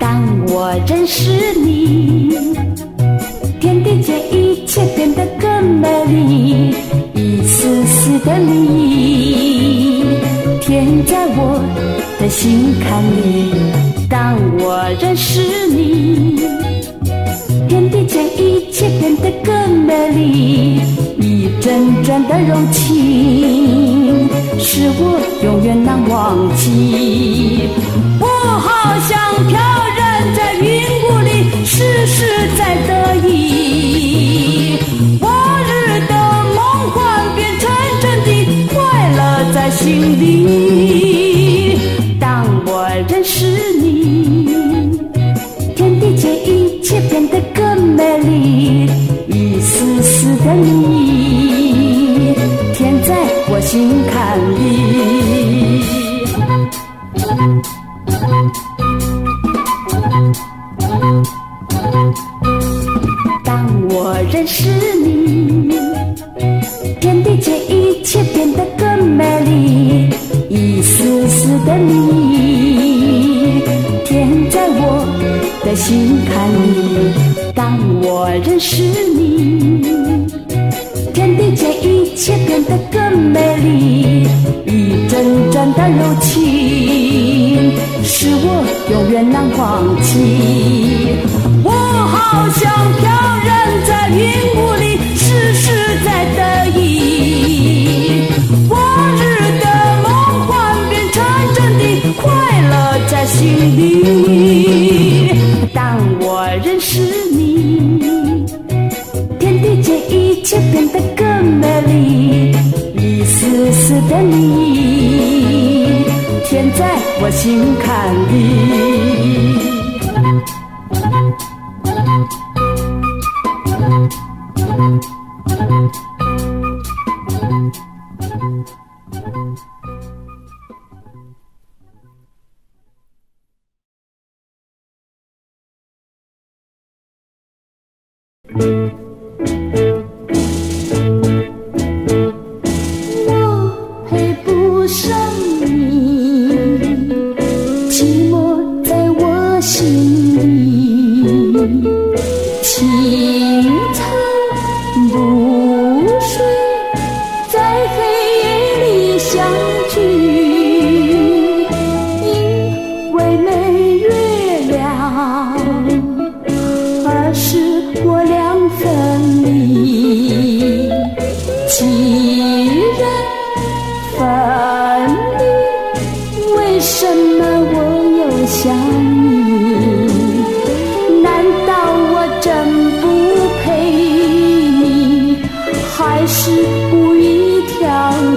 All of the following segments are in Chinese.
当我认识你，天地间一切变得更美丽，一丝丝的你，甜在我的心坎里。当我认识你，天地间一切变得更美丽，一阵阵的柔情，使我永远难忘记。我好像飘然在云雾里，时时在得意。往日的梦幻变成真的快乐在心里。当我认识你，天地间一切变得美丽，一丝丝的你，甜在我心坎里。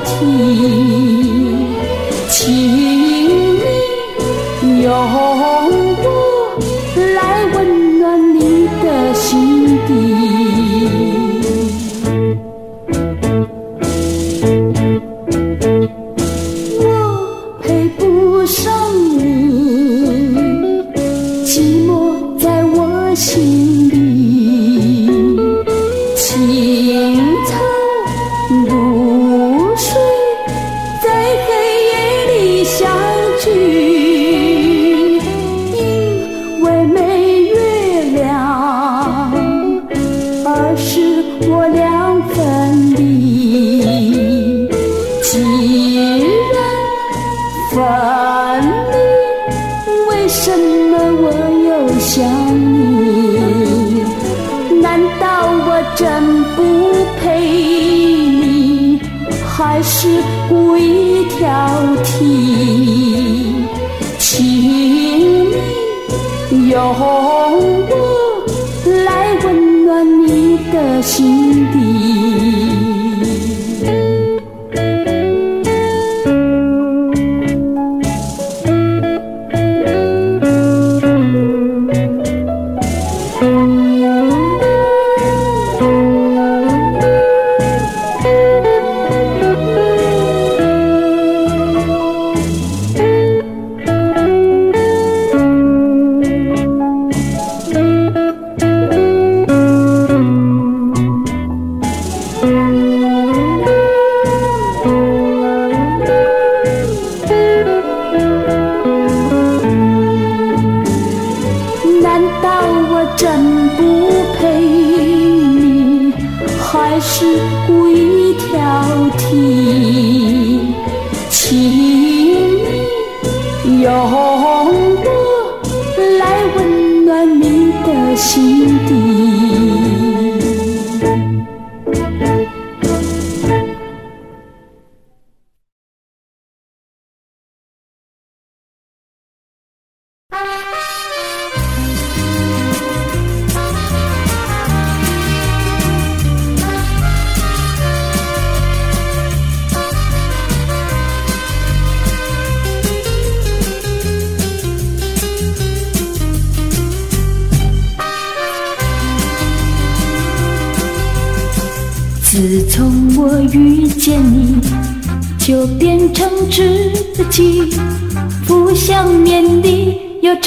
情，情？请你用我来温暖你的心底。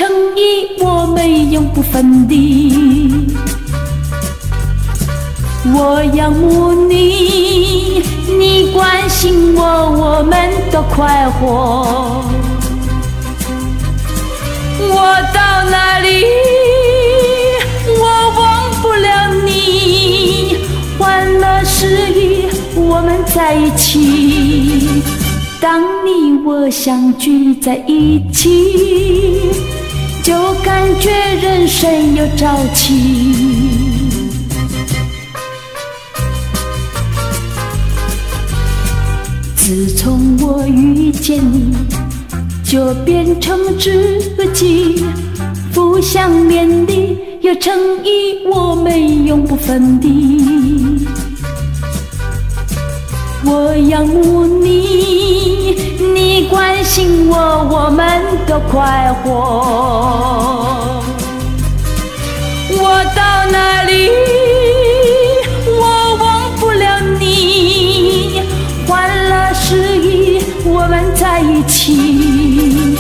诚意，我们永不分离。我仰慕你，你关心我，我们都快活。我到哪里，我忘不了你，欢乐时意，我们在一起。当你我相聚在一起，就感觉人生有朝气。自从我遇见你，就变成知己，互相勉励，有诚意，我们永不分离。我仰慕，你关心我，我们都快活。我到哪里，我忘不了你，欢乐时意，我们在一起。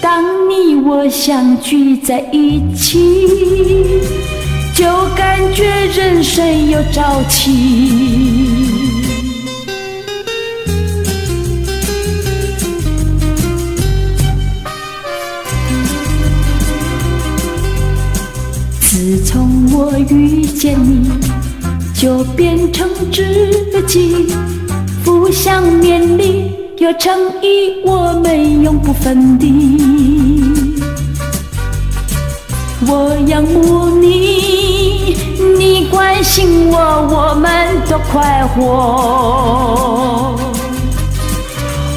当你我相聚在一起，就感觉人生有朝气。自从我遇见你，就变成知己，互相勉励，有诚意，我们永不分离。我仰慕你，你关心我，我们都快活。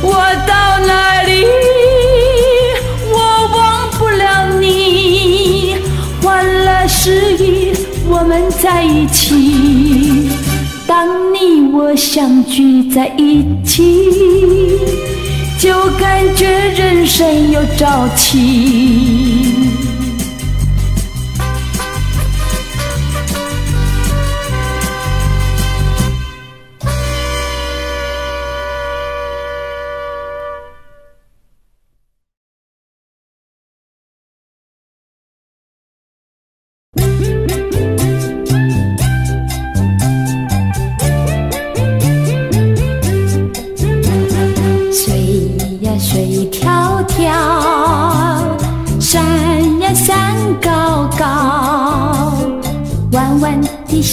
我到哪里，们在一起。当你我相聚在一起，就感觉人生有朝气。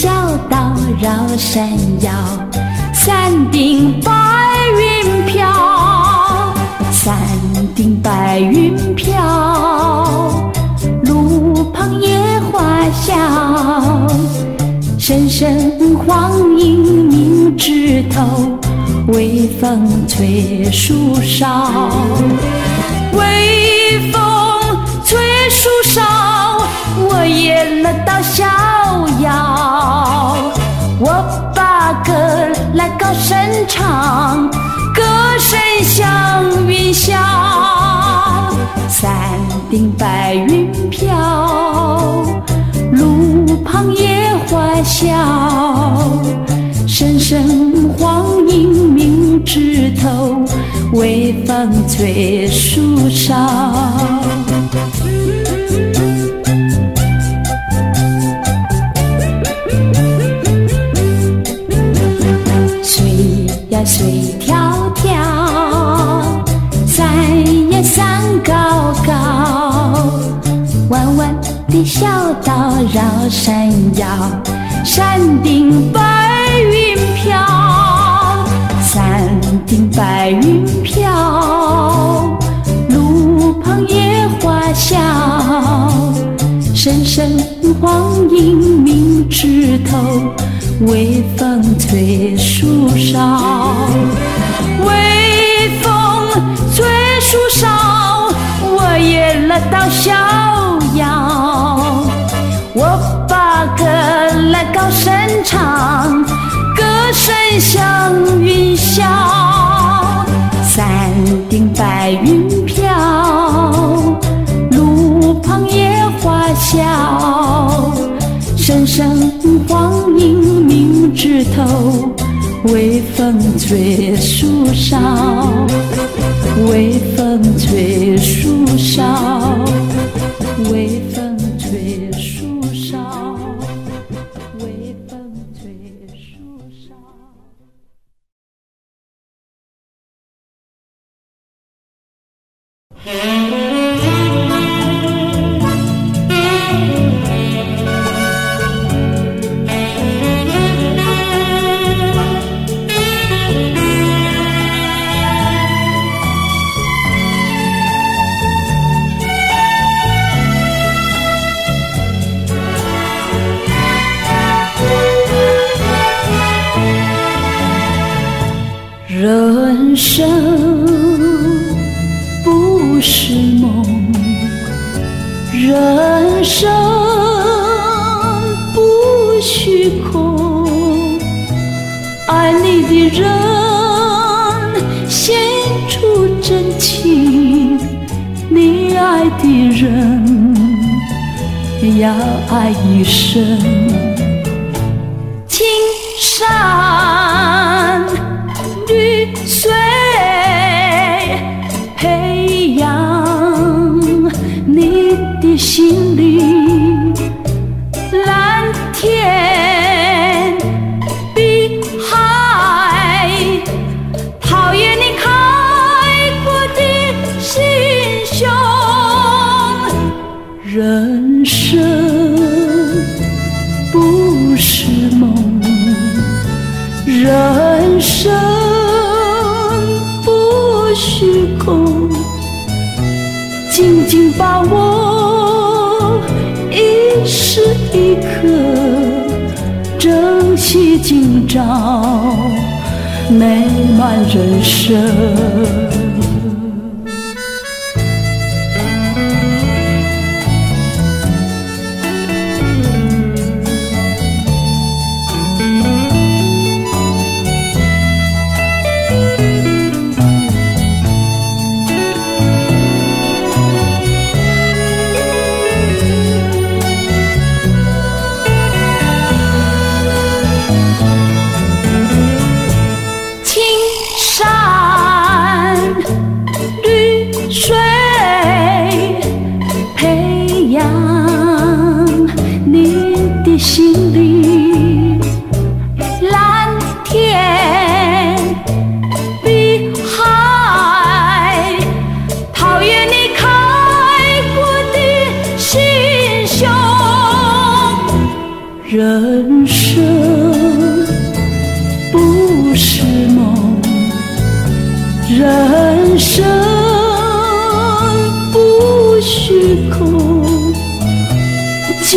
小道绕山腰，山顶白云飘，山顶白云飘，路旁野花香。声声黄莺鸣枝头，微风吹树梢，微风吹树梢，我也乐到逍遥。歌来高声唱，歌声响云霄。山顶白云飘，路旁野花笑，声声黄莺鸣枝头，微风吹树梢。山腰山顶白云飘，山顶白云飘，路旁野花笑，深深黄莺鸣枝头，微风吹树梢，微风吹树梢，我也乐到笑。歌来高声唱，歌声像云霄，山顶白云飘。路旁野花笑，声声黄莺鸣枝头，微风吹树梢，微风吹树梢，微爱你的人献出真情，你爱的人要爱一生。青山绿。水美满人生。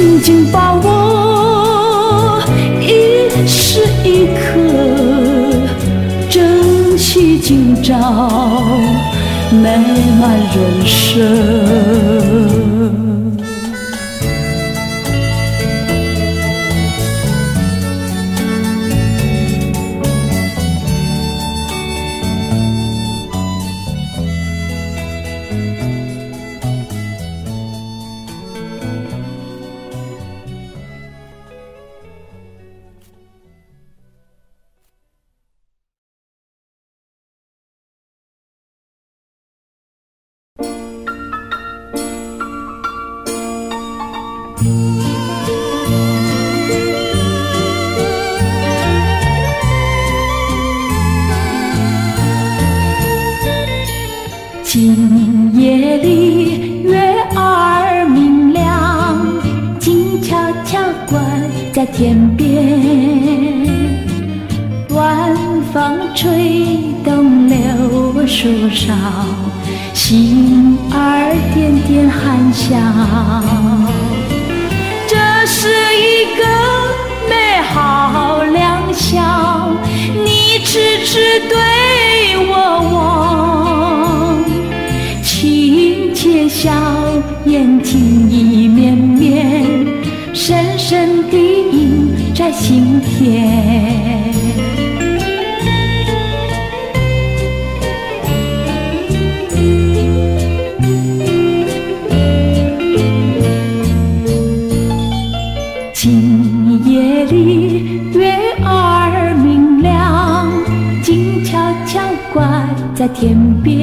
紧紧把握一时一刻珍惜今朝美满人生。晚风吹动柳树梢，心儿点点含笑。这是一个美好良宵，你痴痴对我望，情且笑，眼睛一绵绵，深深地印在心田。在天边，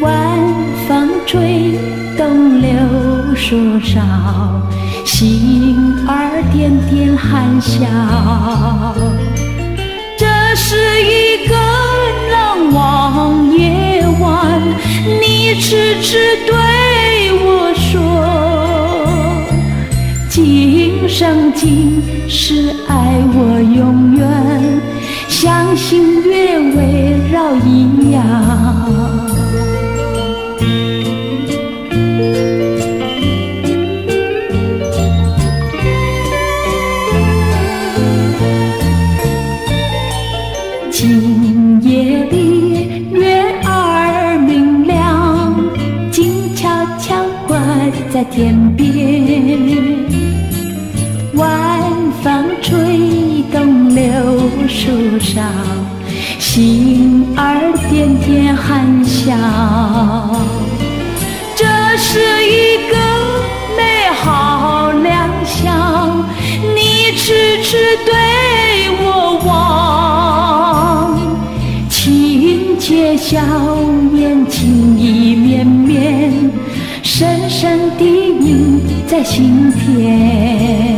晚风吹动柳树梢，心儿点点含笑。这是一个难忘夜晚，你痴痴对我说，今生今世爱。星月围绕一样，心儿点点含笑。这是一个美好良宵，你痴痴对我望，情且笑，眼情意绵绵，深深地印在心田。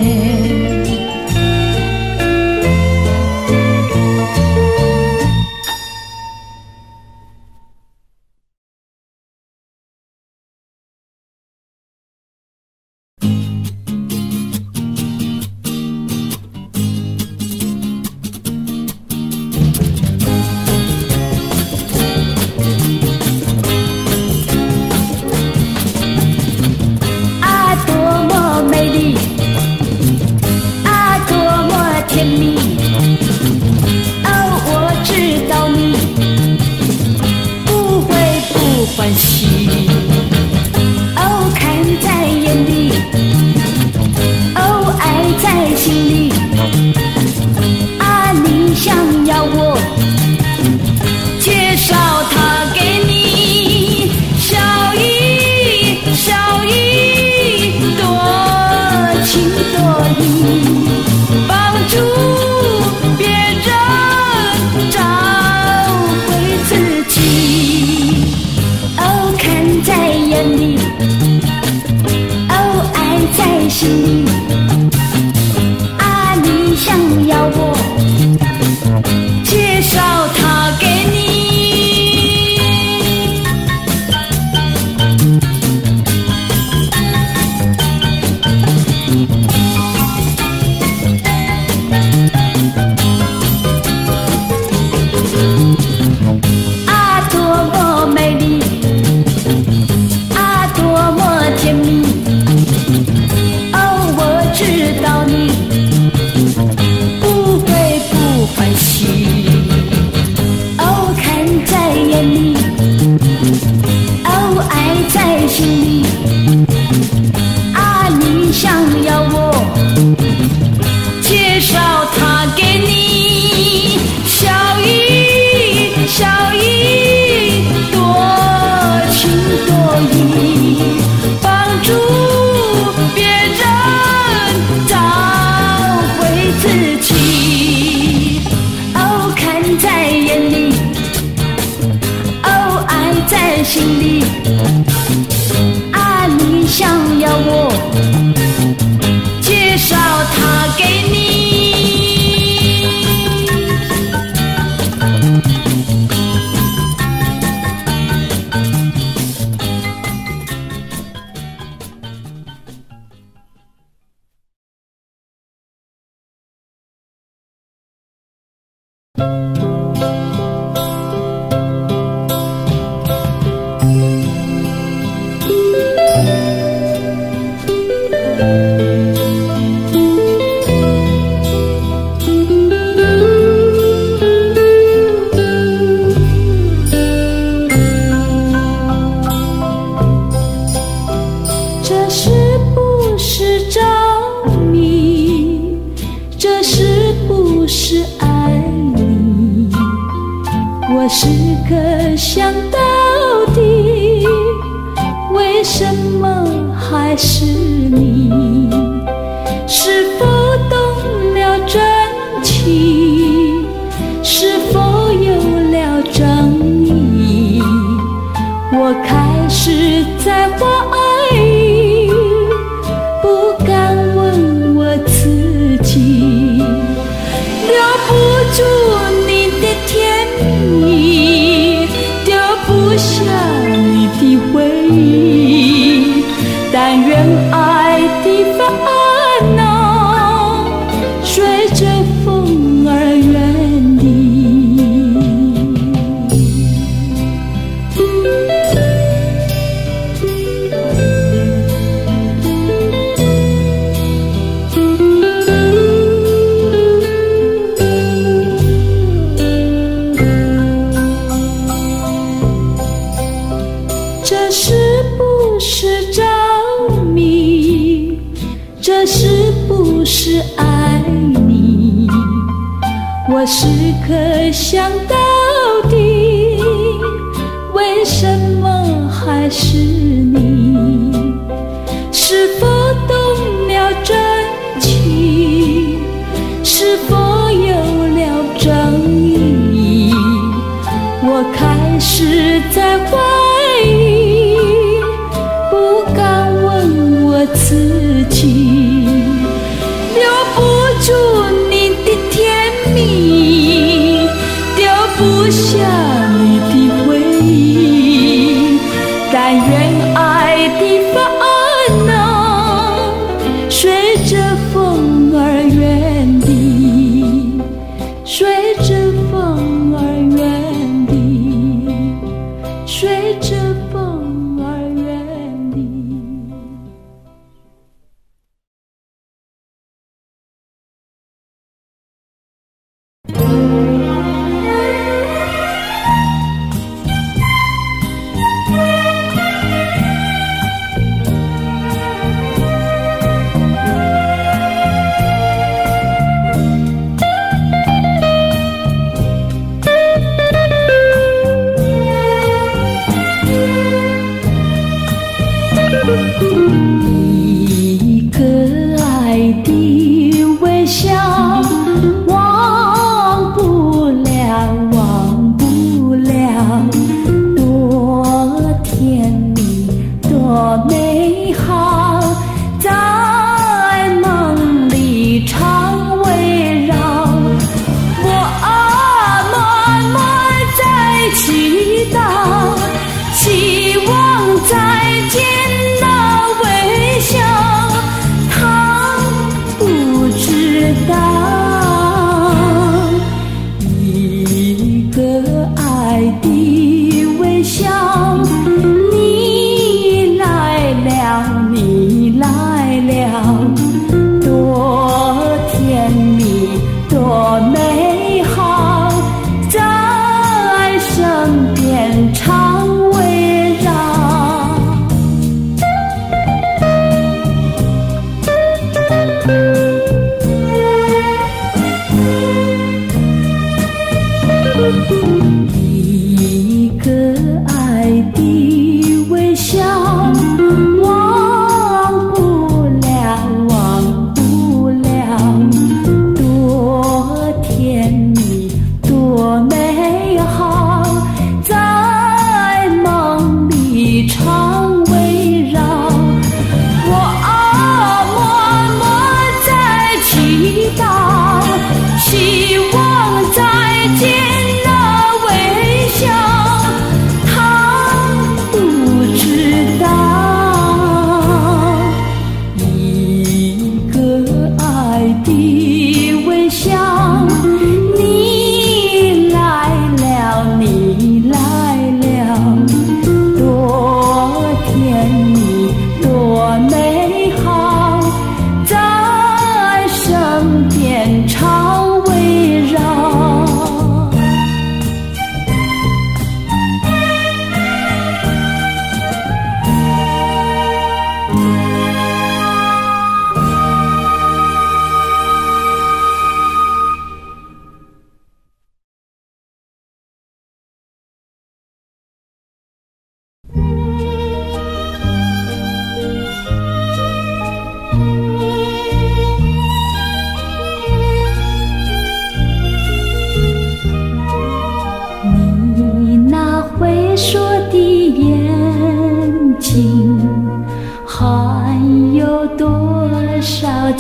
时刻想到底为什么还是你？是否动了真情？是否有了正义我开始在可想到底为什么还是你？是否动了真情？是否有了真意？我开始在怀。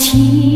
情。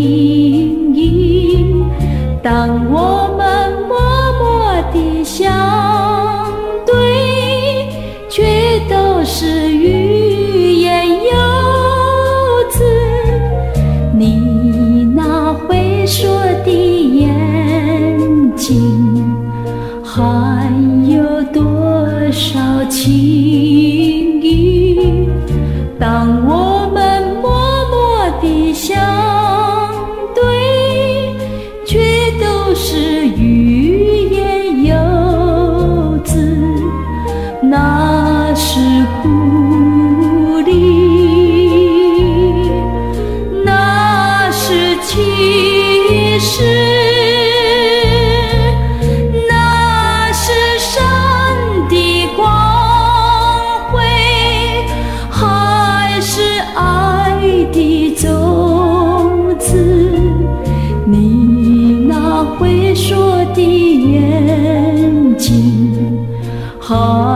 烁的眼睛。好。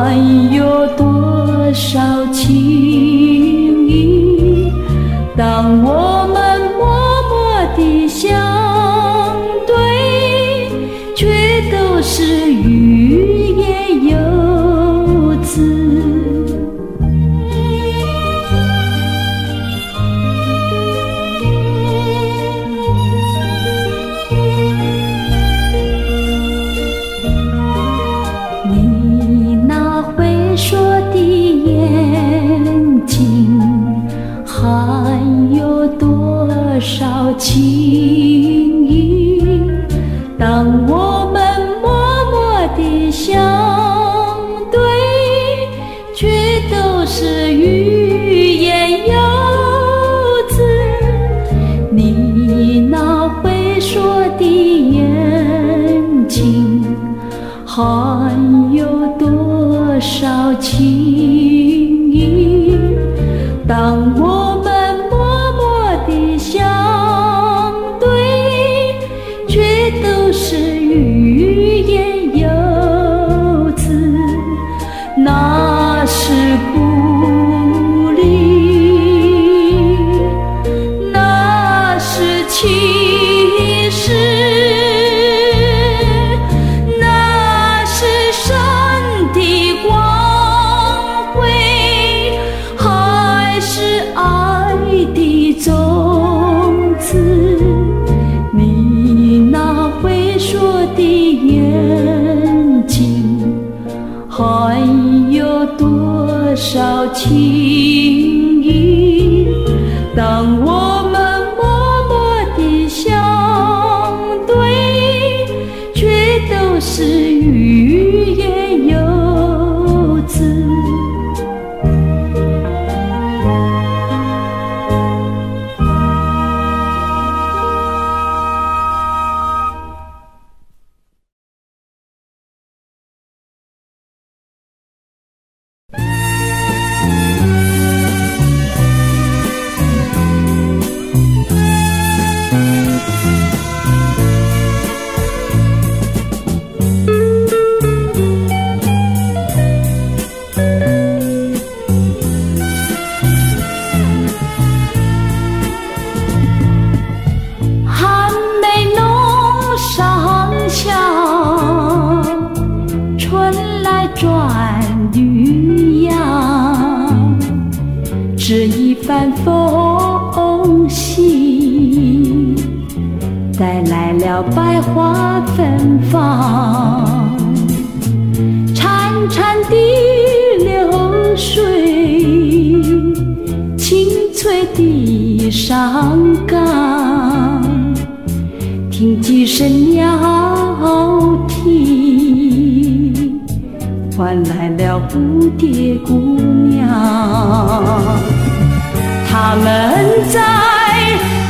多少情意当我小啼，换来了蝴蝶姑娘。它们在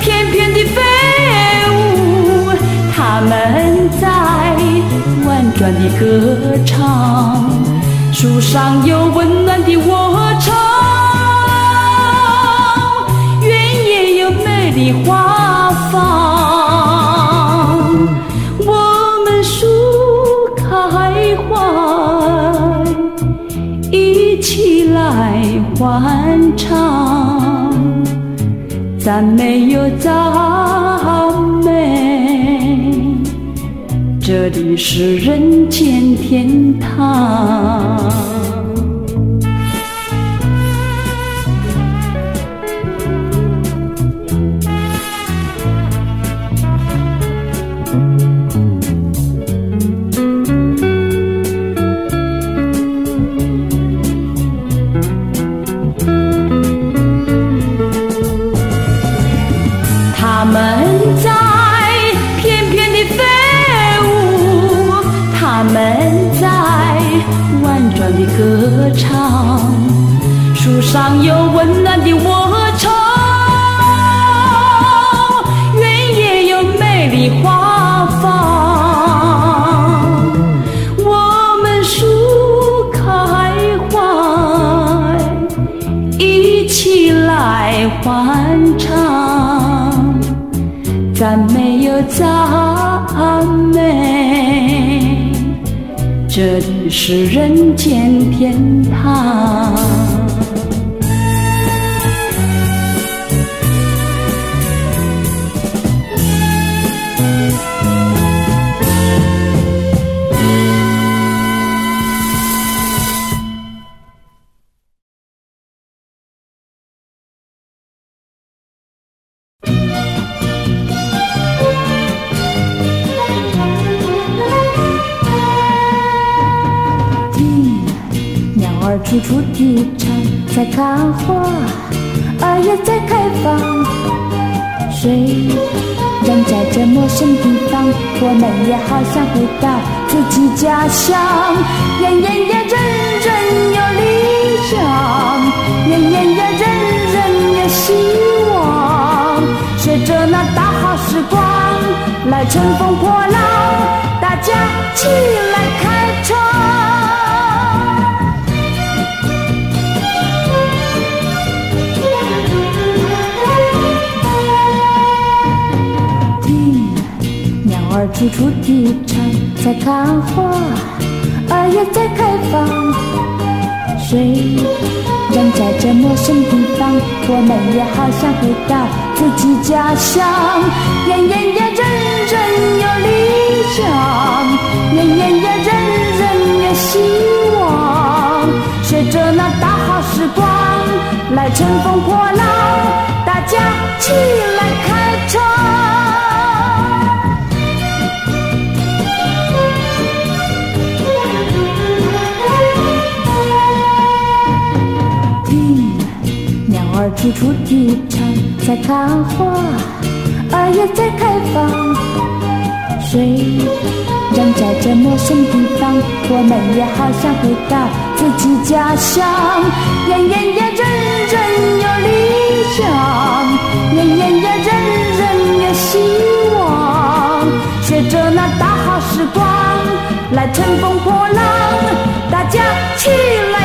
翩翩地飞舞，它们在婉转地歌唱。树上有温暖的窝巢，原野有美丽花房。欢唱，赞美又赞美，这里是人间天堂。处处地唱，在看花，儿也在开放。虽然在这陌生地方，我们也好想回到自己家乡。人人也人人有理想，人人也人人有希望。随着那大好时光来乘风破浪，大家起来看处处地唱，在看花，儿也在开放。虽然在这陌生地方，我们也好想回到自己家乡。人人也人人有理想，人人也人人有希望。随着那大好时光来乘风破浪，大家起来儿处处地唱，在看花，儿也在开放。虽然在这陌生地方，我们也好想回到自己家乡。人人也人人有理想，人人也人人有希望。随着那大好时光来乘风破浪，大家起来